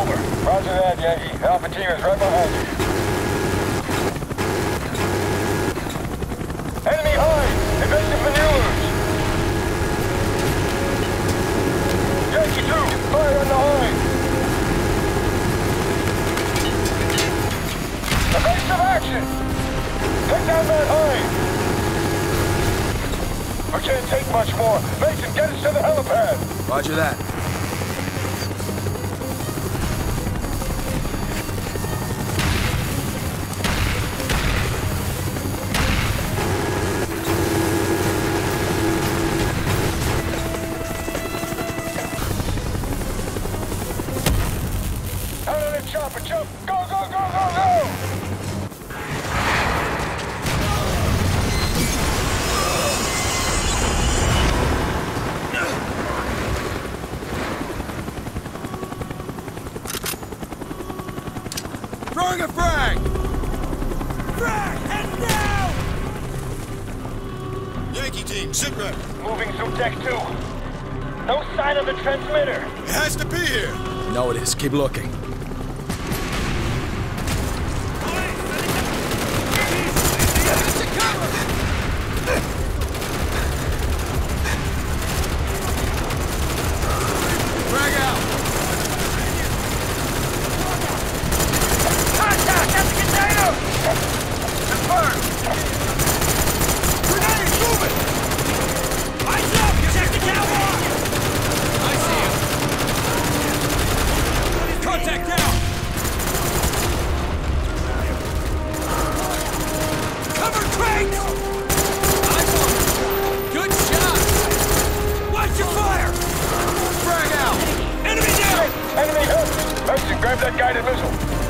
over. Roger that, Yankee. Alpha team is right behind you. Enemy high! Evasive maneuvers! Yankee 2, fire on the hind! Evasive action! Take down that hind! We can't take much more. Mason, get us to the helipad! Roger that. Out of the chopper, jump! Go, go, go, go, go! Throwing a frag! Frag! Head down! Yankee team, sit rep. Moving through deck two. No sign of the transmitter. It has to be here. No, it is. Keep looking. Grab that guided missile.